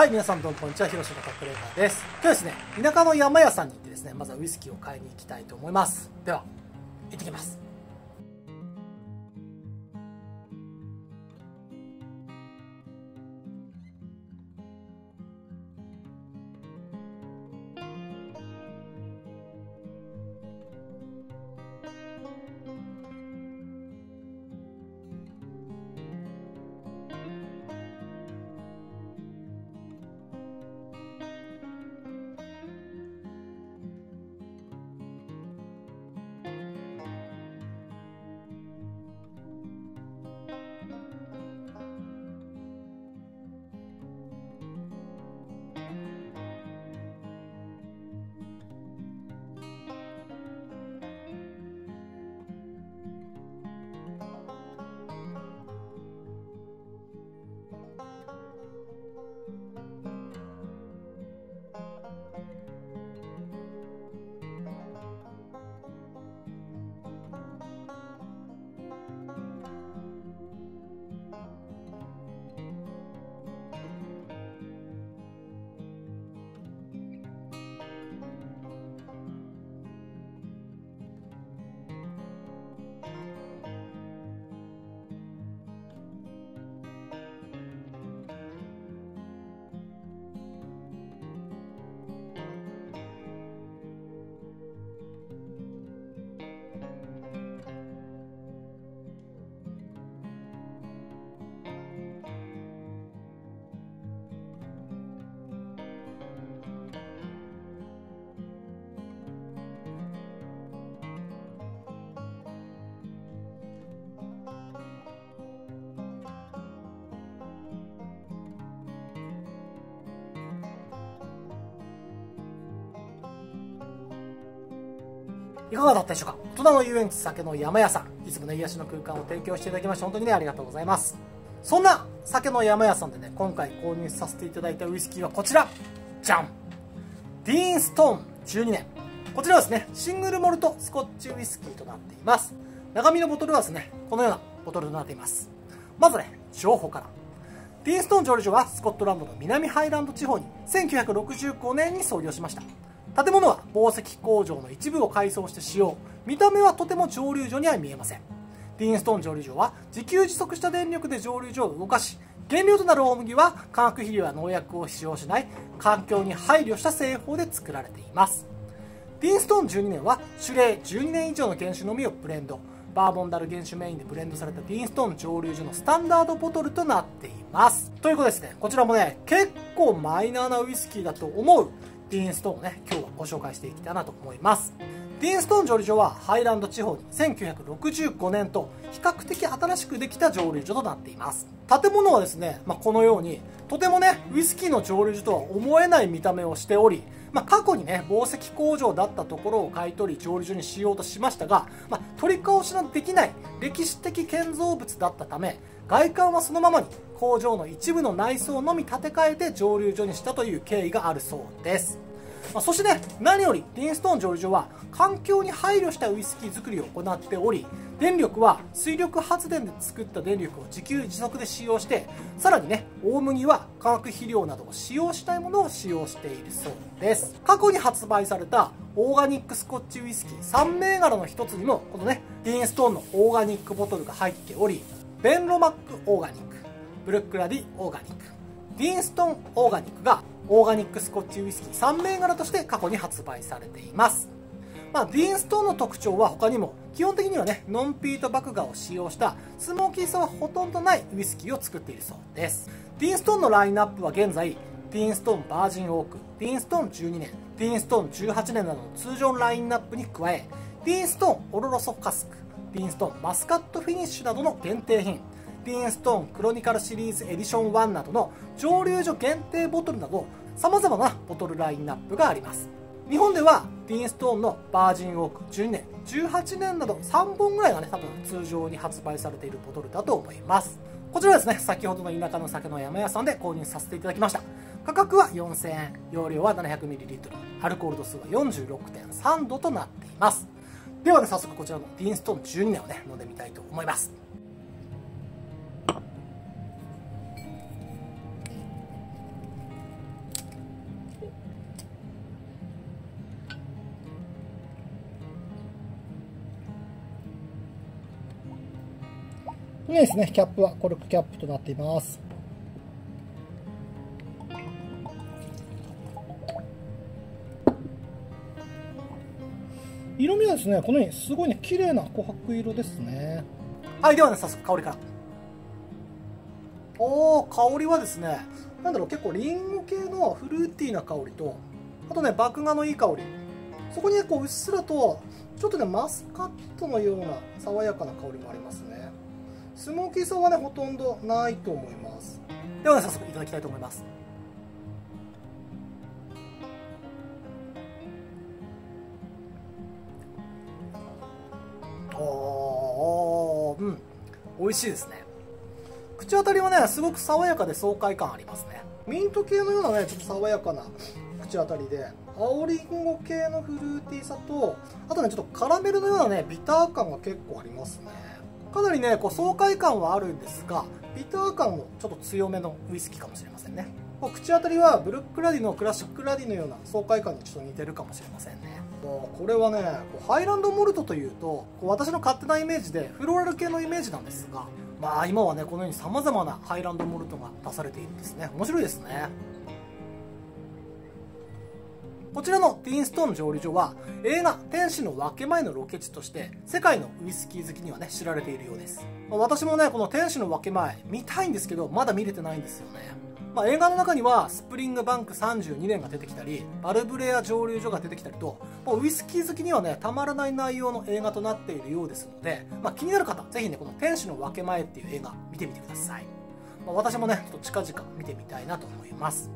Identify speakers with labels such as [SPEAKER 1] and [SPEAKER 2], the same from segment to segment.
[SPEAKER 1] はい、皆さんどうもこんにちは、広島カップレーカーです。今日ですね、田舎の山屋さんに行ってですね、まずはウイスキーを買いに行きたいと思います。では、行ってきます。いかがだったでしょうか？大人の遊園地酒の山屋さん。いつもね癒しの空間を提供していただきまして本当にねありがとうございます。そんな酒の山屋さんでね今回購入させていただいたウイスキーはこちら。じゃんディーンストーン12年。こちらはですねシングルモルトスコッチウイスキーとなっています。中身のボトルはですねこのようなボトルとなっています。まずね情報から。ディーンストーン蒸留所はスコットランドの南ハイランド地方に1965年に創業しました。建物は紡績工場の一部を改装して使用。見た目はとても蒸留所には見えません。ディーンストーン蒸留所は自給自足した電力で蒸留所を動かし原料となる大麦は化学肥料や農薬を使用しない環境に配慮した製法で作られています。ディーンストーン12年は種類12年以上の原種のみをブレンドバーボンダル原種メインでブレンドされたディーンストーン蒸留所のスタンダードボトルとなっています。ということですね。こちらもね結構マイナーなウイスキーだと思うディーンストーンをね、今日はご紹介していきたいなと思います。ディーンストーン蒸留所はハイランド地方に1965年と比較的新しくできた蒸留所となっています。建物はですね、まあ、このようにとてもね、ウイスキーの蒸留所とは思えない見た目をしており、まあ、過去にね、紡績工場だったところを買い取り蒸留所にしようとしましたが、まあ、取り壊しのできない歴史的建造物だったため、外観はそのままに工場の一部の内装のみ建て替えて蒸留所にしたという経緯があるそうです。ま、そしてね、何よりディーンストーン蒸留所は環境に配慮したウイスキー作りを行っており、電力は水力発電で作った電力を自給自足で使用して、さらにね、大麦は化学肥料などを使用しないものを使用しているそうです。過去に発売されたオーガニックスコッチウイスキー3銘柄の一つにも、このね、ディーンストーンのオーガニックボトルが入っており、ベンロマックオーガニック、ブルックラディオーガニック、ディーンストーンオーガニックがオーガニックスコッチウイスキー3銘柄として過去に発売されています。まあ、ディーンストーンの特徴は他にも基本的にはねノンピート麦芽を使用したスモーキーさはほとんどないウイスキーを作っているそうですディーンストーンのラインナップは現在ディーンストーンバージンオークディーンストーン12年ディーンストーン18年などの通常ラインナップに加えディーンストーンオロロソカスクディーンストーンマスカットフィニッシュなどの限定品ディーンストーンクロニカルシリーズエディション1などの蒸留所限定ボトルなど様々なボトルラインナップがあります。日本ではディーンストーンのバージンオーク12年18年など3本ぐらいがね多分通常に発売されているボトルだと思います。こちらですね先ほどの田舎の酒のやまやさんで購入させていただきました。価格は4000円容量は 700ml アルコール度数は46.3度となっています。ではね早速こちらのディーンストーン12年をね飲んでみたいと思います。でですね、キャップはコルクキャップとなっています。色味はですね、このようにすごいね、綺麗な琥珀色ですね。はい、ではね、早速香りから。おー、香りはですね、なんだろう、結構リンゴ系のフルーティーな香りと、あとね、麦芽のいい香り。そこにね、こう、うっすらと、ちょっとね、マスカットのような爽やかな香りもありますね。スモーキーさはね、ほとんどないと思います。ではね、早速いただきたいと思います。おー、うん。美味しいですね。口当たりはね、すごく爽やかで爽快感ありますね。ミント系のようなね、ちょっと爽やかな 口当たりで、青りんご系のフルーティーさと、あとね、ちょっとカラメルのようなね、ビター感が結構ありますね。かなりね、こう爽快感はあるんですが、ビター感もちょっと強めのウイスキーかもしれませんね。口当たりはブルックラディのクラシックラディのような爽快感にちょっと似てるかもしれませんね。これはねハイランドモルトというと私の勝手なイメージでフローラル系のイメージなんですがまあ今はねこのようにさまざまなハイランドモルトが出されているんですね面白いですねこちらのティーンストーン蒸留所は映画「天使の分け前」のロケ地として世界のウイスキー好きにはね知られているようです。私もねこの天使の分け前見たいんですけどまだ見れてないんですよね。まあ、映画の中にはスプリングバンク32年が出てきたりバルブレア蒸留所が出てきたりともうウイスキー好きにはねたまらない内容の映画となっているようですので、まあ、気になる方ぜひねこの「天使の分け前」っていう映画見てみてください、まあ、私もねちょっと近々見てみたいなと思います。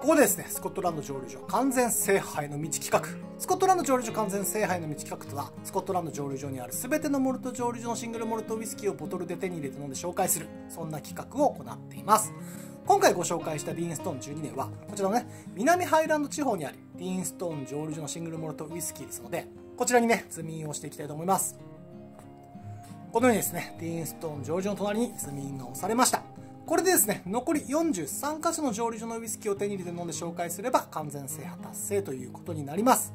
[SPEAKER 1] ここでですね、スコットランド蒸留所完全制覇への道企画。スコットランド蒸留所完全制覇への道企画とは、スコットランド蒸留所にある全てのモルト蒸留所のシングルモルトウイスキーをボトルで手に入れて飲んで紹介する、そんな企画を行っています。今回ご紹介したディーンストーン12年は、こちらのね、南ハイランド地方にあるディーンストーン蒸留所のシングルモルトウイスキーですので、こちらにね、積み印をしていきたいと思います。このようにですね、ディーンストーン蒸留所の隣に積み印が押されました。これでですね、残り43箇所の蒸留所のウイスキーを手に入れて飲んで紹介すれば完全制覇達成ということになります。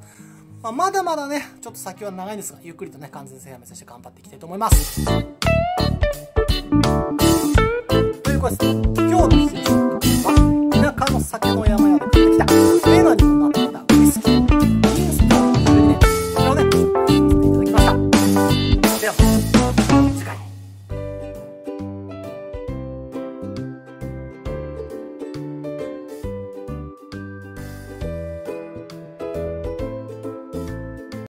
[SPEAKER 1] まあ、まだまだね、ちょっと先は長いんですが、ゆっくりとね、完全制覇目指して頑張っていきたいと思います。ということです、